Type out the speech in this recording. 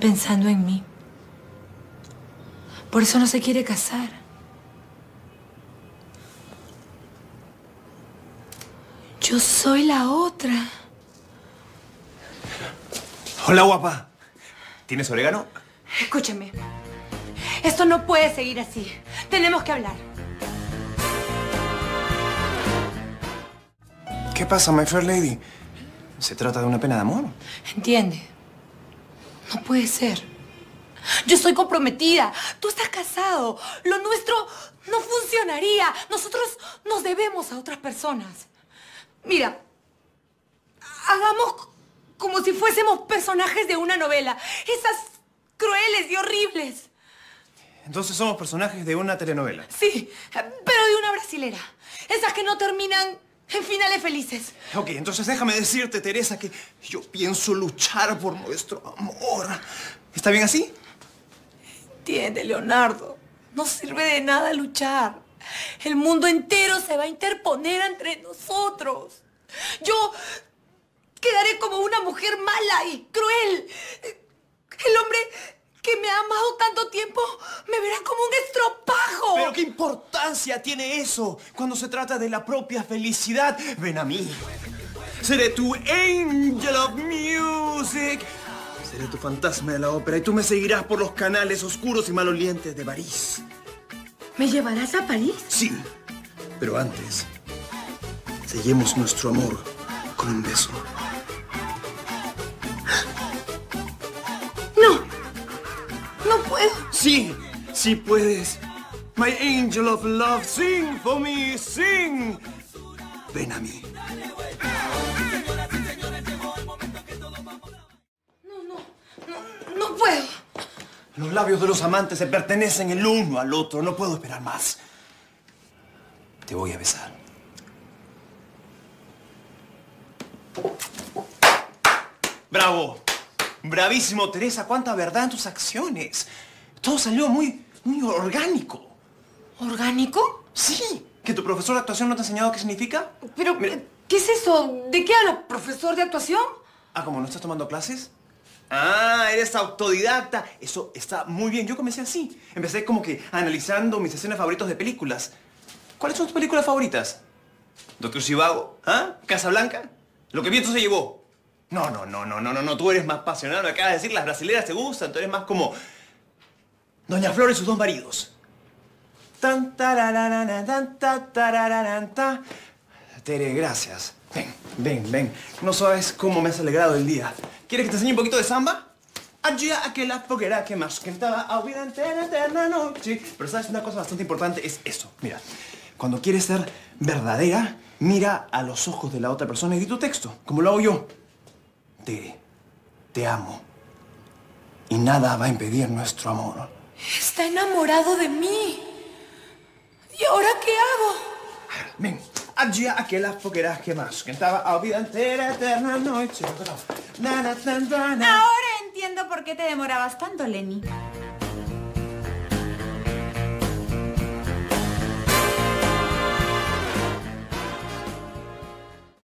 pensando en mí. Por eso no se quiere casar. Yo soy la otra. Hola, guapa. ¿Tienes orégano? Escúchame. Esto no puede seguir así. Tenemos que hablar. ¿Qué pasa, my fair lady? ¿Se trata de una pena de amor? Entiende. No puede ser. Yo estoy comprometida. Tú estás casado. Lo nuestro no funcionaría. Nosotros nos debemos a otras personas. Mira, hagamos como si fuésemos personajes de una novela. Esas crueles y horribles. Entonces somos personajes de una telenovela. Sí, pero de una brasilera. Esas que no terminan en finales felices. Ok, entonces déjame decirte, Teresa, que yo pienso luchar por nuestro amor. ¿Está bien así? Entiende, Leonardo. No sirve de nada luchar. El mundo entero se va a interponer entre nosotros. Yo quedaré como una mujer mala y cruel. El hombre que me ha amado tanto tiempo me verá como un estropajo. Pero qué importancia tiene eso cuando se trata de la propia felicidad. Ven a mí. Seré tu angel of music. Seré tu fantasma de la ópera y tú me seguirás por los canales oscuros y malolientes de París. ¿Me llevarás a París? Sí, pero antes, sellemos nuestro amor con un beso. No, no puedo. Sí, sí puedes. My angel of love, sing for me, sing. Ven a mí. No, no, no, no puedo. Los labios de los amantes se pertenecen el uno al otro. No puedo esperar más. Te voy a besar. ¡Bravo! Bravísimo, Teresa. Cuánta verdad en tus acciones. Todo salió muy, muy orgánico. ¿Orgánico? Sí. ¿Que tu profesor de actuación no te ha enseñado qué significa? Pero, Mira. ¿qué es eso? ¿De qué habla, profesor de actuación? Ah, ¿como no estás tomando clases? Ah, eres autodidacta. Eso está muy bien. Yo comencé así. Empecé como que analizando mis escenas favoritas de películas. ¿Cuáles son tus películas favoritas? ¿Doctor Chivago? ¿Ah? ¿Casablanca? ¿Lo que viento se llevó? No, no, no, no, no, no, no. Tú eres más pasional. Me acabas de decir, las brasileras te gustan. Tú eres más como... Doña Flor y sus dos maridos. Tere, gracias. Ven, ven, ven. No sabes cómo me has alegrado el día. ¿Quieres que te enseñe un poquito de samba? Allí aquella foguera que más cantaba a vida entera, eterna noche. Pero sabes, una cosa bastante importante es eso. Mira, cuando quieres ser verdadera, mira a los ojos de la otra persona y di tu texto, como lo hago yo. Tere, te amo. Y nada va a impedir nuestro amor. Está enamorado de mí. ¿Y ahora qué hago? Ven, allí aquella foguera que más cantaba a vida entera, eterna noche. Ahora entiendo por qué te demorabas tanto, Lenny.